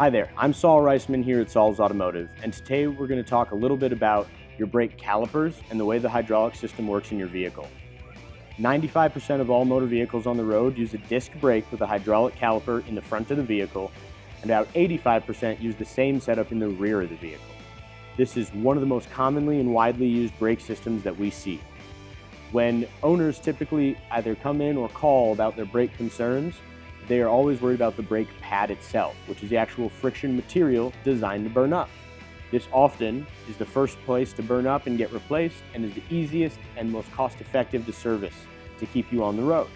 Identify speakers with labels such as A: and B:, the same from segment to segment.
A: Hi there, I'm Saul Reisman here at Saul's Autotek, and today we're going to talk a little bit about your brake calipers and the way the hydraulic system works in your vehicle. 95% of all motor vehicles on the road use a disc brake with a hydraulic caliper in the front of the vehicle, and about 85% use the same setup in the rear of the vehicle. This is one of the most commonly and widely used brake systems that we see. When owners typically either come in or call about their brake concerns, they are always worried about the brake pad itself, which is the actual friction material designed to burn up. This often is the first place to burn up and get replaced and is the easiest and most cost effective to service to keep you on the road.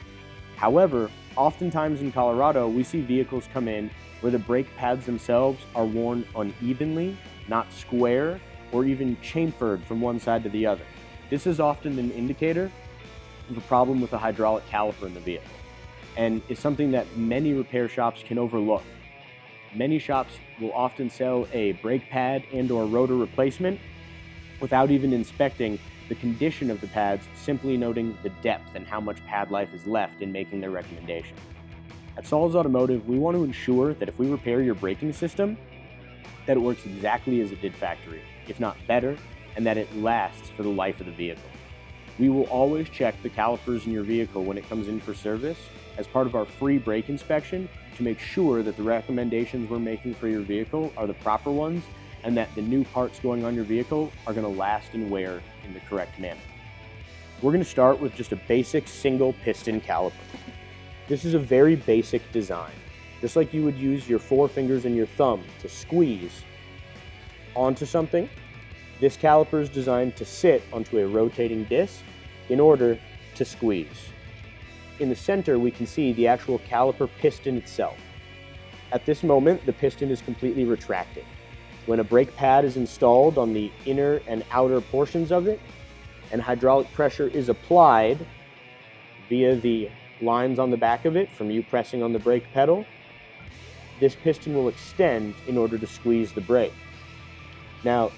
A: However, oftentimes in Colorado, we see vehicles come in where the brake pads themselves are worn unevenly, not square, or even chamfered from one side to the other. This is often an indicator of a problem with the hydraulic caliper in the vehicle and is something that many repair shops can overlook. Many shops will often sell a brake pad and or rotor replacement without even inspecting the condition of the pads, simply noting the depth and how much pad life is left in making their recommendation. At Saul's Autotek, we want to ensure that if we repair your braking system, that it works exactly as it did factory, if not better, and that it lasts for the life of the vehicle. We will always check the calipers in your vehicle when it comes in for service as part of our free brake inspection to make sure that the recommendations we're making for your vehicle are the proper ones and that the new parts going on your vehicle are going to last and wear in the correct manner. We're going to start with just a basic single piston caliper. This is a very basic design. Just like you would use your four fingers and your thumb to squeeze onto something, this caliper is designed to sit onto a rotating disc in order to squeeze. In the center, we can see the actual caliper piston itself. At this moment, the piston is completely retracting. When a brake pad is installed on the inner and outer portions of it, and hydraulic pressure is applied via the lines on the back of it from you pressing on the brake pedal, this piston will extend in order to squeeze the brake. Now,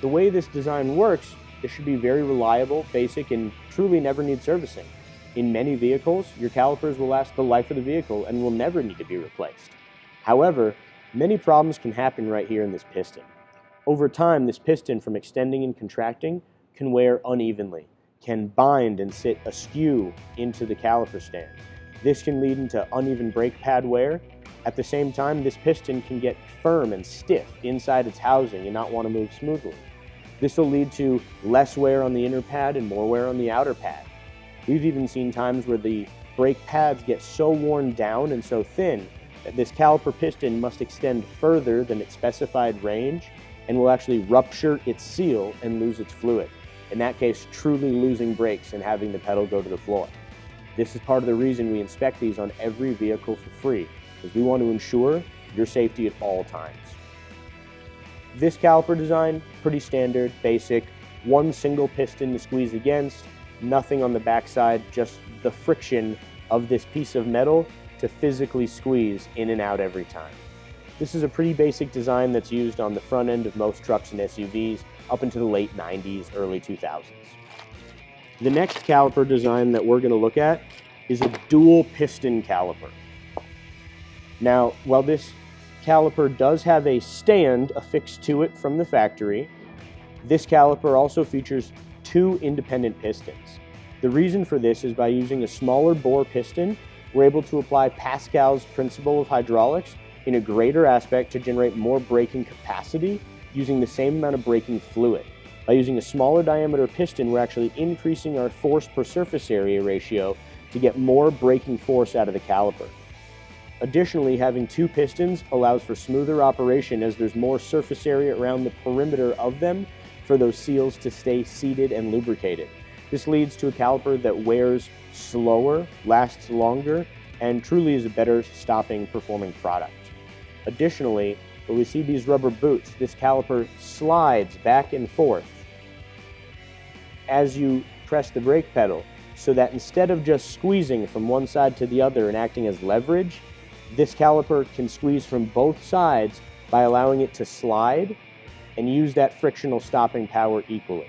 A: the way this design works, it should be very reliable, basic, and truly never need servicing. In many vehicles, your calipers will last the life of the vehicle and will never need to be replaced. However, many problems can happen right here in this piston. Over time, this piston from extending and contracting can wear unevenly, can bind and sit askew into the caliper stand. This can lead into uneven brake pad wear. At the same time, this piston can get firm and stiff inside its housing and not want to move smoothly. This will lead to less wear on the inner pad and more wear on the outer pad. We've even seen times where the brake pads get so worn down and so thin that this caliper piston must extend further than its specified range and will actually rupture its seal and lose its fluid. In that case, truly losing brakes and having the pedal go to the floor. This is part of the reason we inspect these on every vehicle for free, because we want to ensure your safety at all times. This caliper design, pretty standard, basic, one single piston to squeeze against, nothing on the backside, just the friction of this piece of metal to physically squeeze in and out every time. This is a pretty basic design that's used on the front end of most trucks and SUVs up into the late 90s, early 2000s. The next caliper design that we're going to look at is a dual piston caliper. Now, while this caliper does have a stand affixed to it from the factory, this caliper also features two independent pistons. The reason for this is by using a smaller bore piston, we're able to apply Pascal's principle of hydraulics in a greater aspect to generate more braking capacity using the same amount of braking fluid. By using a smaller diameter piston, we're actually increasing our force per surface area ratio to get more braking force out of the caliper. Additionally, having two pistons allows for smoother operation as there's more surface area around the perimeter of them for those seals to stay seated and lubricated. This leads to a caliper that wears slower, lasts longer, and truly is a better stopping performing product. Additionally, when we see these rubber boots, this caliper slides back and forth as you press the brake pedal so that instead of just squeezing from one side to the other and acting as leverage, this caliper can squeeze from both sides by allowing it to slide and use that frictional stopping power equally.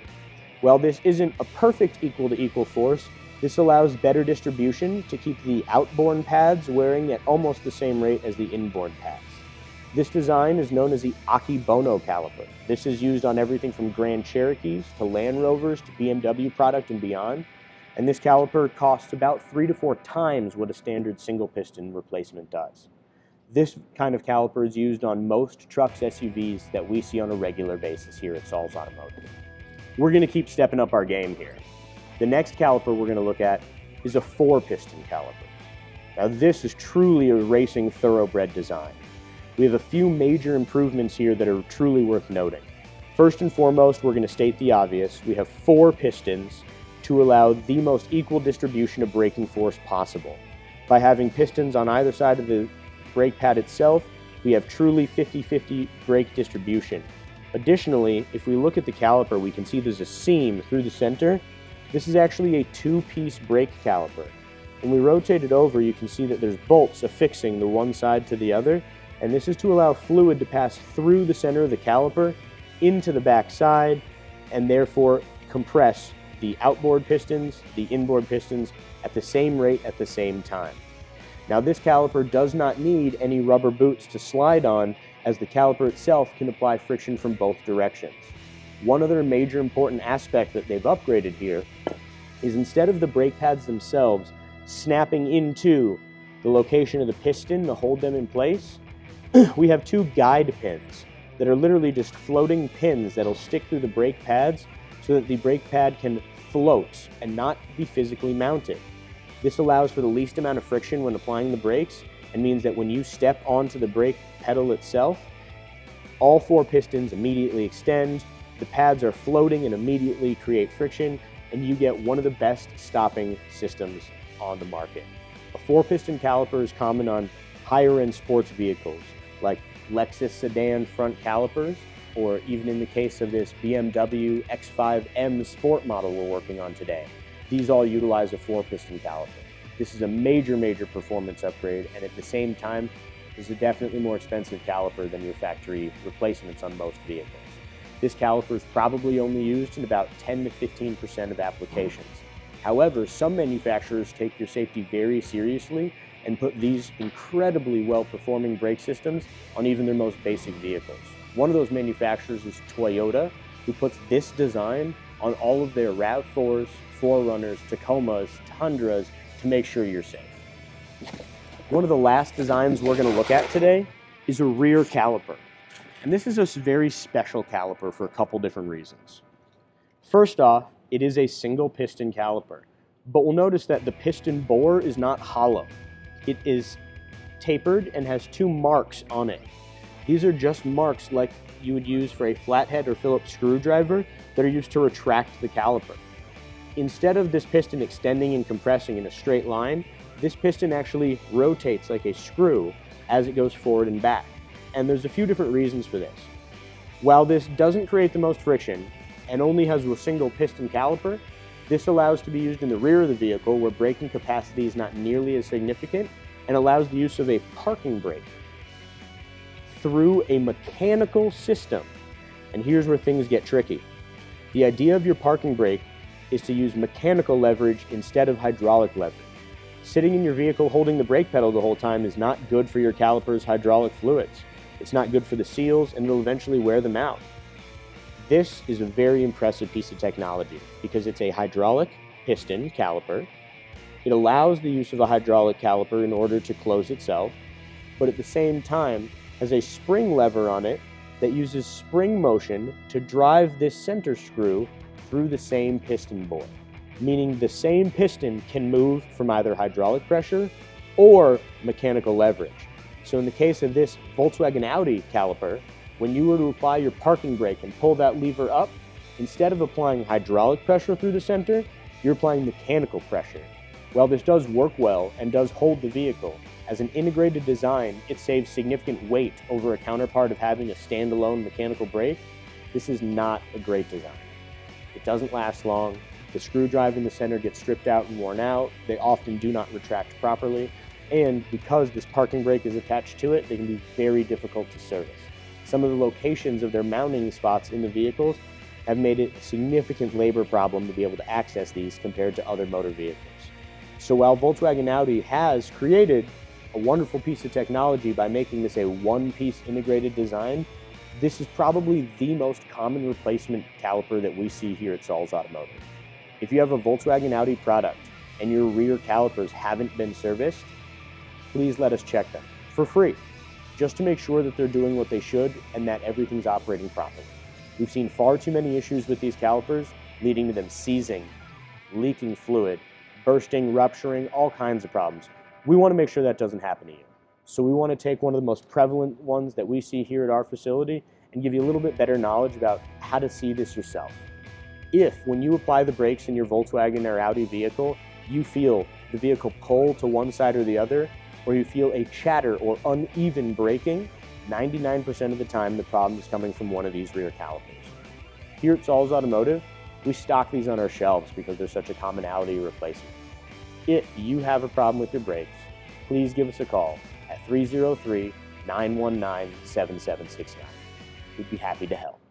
A: While this isn't a perfect equal to equal force, this allows better distribution to keep the outboard pads wearing at almost the same rate as the inboard pads. This design is known as the Akebono caliper. This is used on everything from Grand Cherokees to Land Rovers to BMW product and beyond. And this caliper costs about three to four times what a standard single piston replacement does. This kind of caliper is used on most trucks, SUVs that we see on a regular basis here at Sauls Autotek. We're gonna keep stepping up our game here. The next caliper we're gonna look at is a four piston caliper. Now this is truly a racing thoroughbred design. We have a few major improvements here that are truly worth noting. First and foremost, we're gonna state the obvious. We have four pistons to allow the most equal distribution of braking force possible. By having pistons on either side of the brake pad itself, we have truly 50-50 brake distribution. Additionally, if we look at the caliper, we can see there's a seam through the center. This is actually a two-piece brake caliper. When we rotate it over, you can see that there's bolts affixing the one side to the other, and this is to allow fluid to pass through the center of the caliper into the back side, and therefore compress the outboard pistons, the inboard pistons at the same rate at the same time. Now this caliper does not need any rubber boots to slide on as the caliper itself can apply friction from both directions. One other major important aspect that they've upgraded here is instead of the brake pads themselves snapping into the location of the piston to hold them in place, we have two guide pins that are literally just floating pins that'll stick through the brake pads so that the brake pad can float and not be physically mounted. This allows for the least amount of friction when applying the brakes and means that when you step onto the brake pedal itself, all four pistons immediately extend, the pads are floating and immediately create friction, and you get one of the best stopping systems on the market. A four piston caliper is common on higher end sports vehicles like Lexus sedan front calipers, or even in the case of this BMW X5M sport model we're working on today. These all utilize a four piston caliper. This is a major, major performance upgrade, and at the same time, is a definitely more expensive caliper than your factory replacements on most vehicles. This caliper is probably only used in about 10 to 15% of applications. However, some manufacturers take your safety very seriously and put these incredibly well-performing brake systems on even their most basic vehicles. One of those manufacturers is Toyota, who puts this design on all of their RAV4s, 4Runners, Tacomas, Tundras to make sure you're safe. One of the last designs we're going to look at today is a rear caliper. And this is a very special caliper for a couple different reasons. First off, it is a single piston caliper, but we'll notice that the piston bore is not hollow. It is tapered and has two marks on it. These are just marks like you would use for a flathead or Phillips screwdriver that are used to retract the caliper. Instead of this piston extending and compressing in a straight line, this piston actually rotates like a screw as it goes forward and back. And there's a few different reasons for this. While this doesn't create the most friction and only has a single piston caliper, this allows to be used in the rear of the vehicle where braking capacity is not nearly as significant and allows the use of a parking brake through a mechanical system. And here's where things get tricky. The idea of your parking brake is to use mechanical leverage instead of hydraulic leverage. Sitting in your vehicle holding the brake pedal the whole time is not good for your caliper's hydraulic fluids. It's not good for the seals and it'll eventually wear them out. This is a very impressive piece of technology because it's a hydraulic piston caliper. It allows the use of a hydraulic caliper in order to close itself, but at the same time has a spring lever on it that uses spring motion to drive this center screw through the same piston bore, meaning the same piston can move from either hydraulic pressure or mechanical leverage. So in the case of this Volkswagen Audi caliper, when you were to apply your parking brake and pull that lever up, instead of applying hydraulic pressure through the center, you're applying mechanical pressure. While this does work well and does hold the vehicle, as an integrated design, it saves significant weight over a counterpart of having a standalone mechanical brake. This is not a great design. It doesn't last long. The screwdriver in the center gets stripped out and worn out. They often do not retract properly. And because this parking brake is attached to it, they can be very difficult to service. Some of the locations of their mounting spots in the vehicles have made it a significant labor problem to be able to access these compared to other motor vehicles. So while Volkswagen Audi has created a wonderful piece of technology by making this a one-piece integrated design, this is probably the most common replacement caliper that we see here at Sauls Autotek. If you have a Volkswagen Audi product and your rear calipers haven't been serviced, please let us check them for free, just to make sure that they're doing what they should and that everything's operating properly. We've seen far too many issues with these calipers, leading to them seizing, leaking fluid, bursting, rupturing, all kinds of problems. We want to make sure that doesn't happen to you. So we want to take one of the most prevalent ones that we see here at our facility and give you a little bit better knowledge about how to see this yourself. If, when you apply the brakes in your Volkswagen or Audi vehicle, you feel the vehicle pull to one side or the other, or you feel a chatter or uneven braking, 99% of the time the problem is coming from one of these rear calipers. Here at Sauls Autotek, we stock these on our shelves because they're such a commonality replacement. If you have a problem with your brakes, please give us a call 303 919 7769. We'd be happy to help.